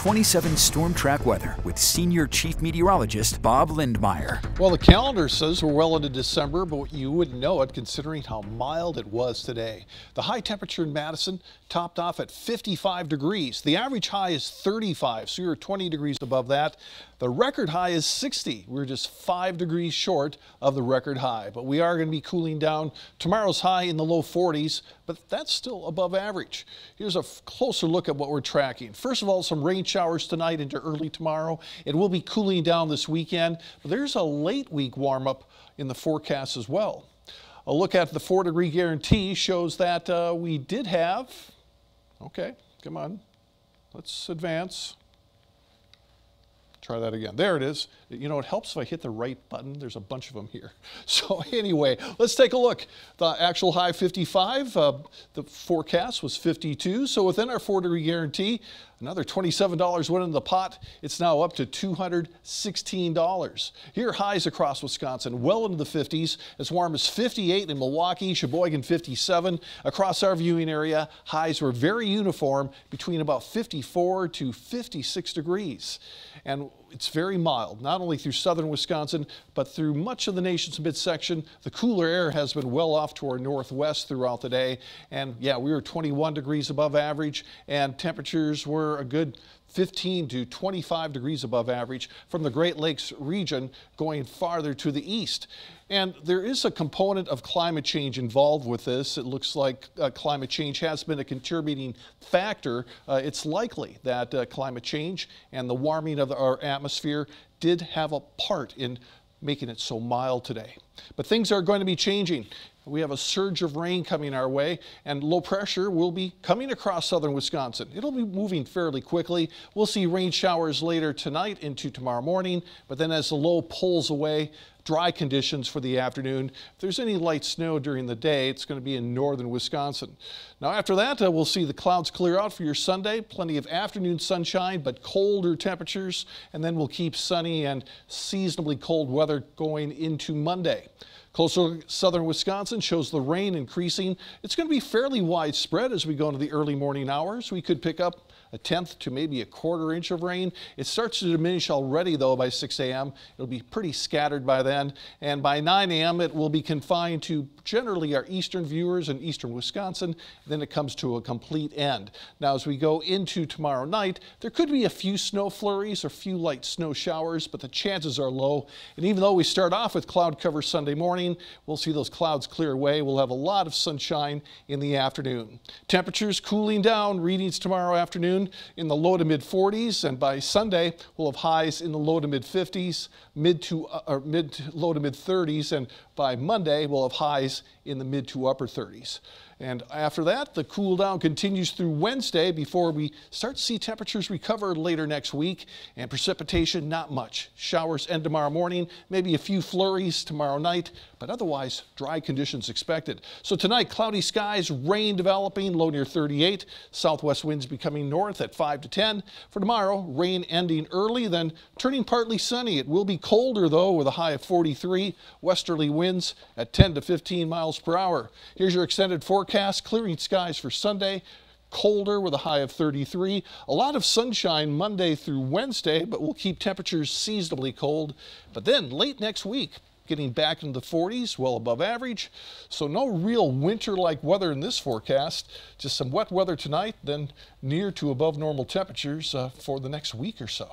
27 Storm Track weather with Senior Chief Meteorologist Bob Lindmeier. Well, the calendar says we're well into December, but you wouldn't know it considering how mild it was today. The high temperature in Madison topped off at 55 degrees. The average high is 35, so you're 20 degrees above that. The record high is 60. We're just five degrees short of the record high, but we are going to be cooling down. Tomorrow's high in the low 40s, but that's still above average. Here's a closer look at what we're tracking. First of all, some rain showers tonight into early tomorrow. It will be cooling down this weekend, but there's a late week warm up in the forecast as well. A look at the four degree guarantee shows that uh, we did have, okay, come on, let's advance. Try that again. There it is. You know, it helps if I hit the right button. There's a bunch of them here. So anyway, let's take a look. The actual high 55, uh, the forecast was 52. So within our four degree guarantee, another $27 went in the pot. It's now up to $216. Here, highs across Wisconsin, well into the 50s, as warm as 58 in Milwaukee, Sheboygan 57. Across our viewing area, highs were very uniform between about 54 to 56 degrees. And it's very mild, not only through southern Wisconsin, but through much of the nation's midsection. The cooler air has been well off to our northwest throughout the day. And yeah, we were 21 degrees above average, and temperatures were a good 15 to 25 degrees above average from the Great Lakes region going farther to the east. And there is a component of climate change involved with this. It looks like uh, climate change has been a contributing factor. Uh, it's likely that uh, climate change and the warming of our atmosphere did have a part in making it so mild today. But things are going to be changing. We have a surge of rain coming our way, and low pressure will be coming across southern Wisconsin. It'll be moving fairly quickly. We'll see rain showers later tonight into tomorrow morning, but then as the low pulls away, dry conditions for the afternoon. If there's any light snow during the day, it's going to be in northern Wisconsin. Now, after that, uh, we'll see the clouds clear out for your Sunday. Plenty of afternoon sunshine, but colder temperatures, and then we'll keep sunny and seasonably cold weather going into Monday. Closer southern Wisconsin shows the rain increasing. It's going to be fairly widespread as we go into the early morning hours. We could pick up a tenth to maybe a quarter inch of rain. It starts to diminish already though by 6 a.m. It'll be pretty scattered by then. And by 9 a.m. it will be confined to generally our eastern viewers in eastern Wisconsin. Then it comes to a complete end. Now as we go into tomorrow night, there could be a few snow flurries or a few light snow showers, but the chances are low. And even though we start off with cloud cover Sunday morning, we'll see those clouds clear away. We'll have a lot of sunshine in the afternoon. Temperatures cooling down, readings tomorrow afternoon in the low to mid 40s, and by Sunday we'll have highs in the low to mid 50s, mid to uh, or mid to low to mid 30s, and by Monday we'll have highs in the mid to upper 30s. And after that, the cool down continues through Wednesday before we start to see temperatures recover later next week. And precipitation, not much. Showers end tomorrow morning, maybe a few flurries tomorrow night, but otherwise dry conditions expected. So tonight, cloudy skies, rain developing, low near 38. Southwest winds becoming north at 5 to 10. For tomorrow, rain ending early, then turning partly sunny. It will be colder though, with a high of 43. Westerly winds at 10 to 15 miles per hour. Here's your extended forecast. Clearing skies for Sunday colder with a high of 33. A lot of sunshine Monday through Wednesday, but we'll keep temperatures seasonably cold. But then late next week, getting back into the 40s, well above average. So no real winter-like weather in this forecast. Just some wet weather tonight, then near to above normal temperatures uh, for the next week or so.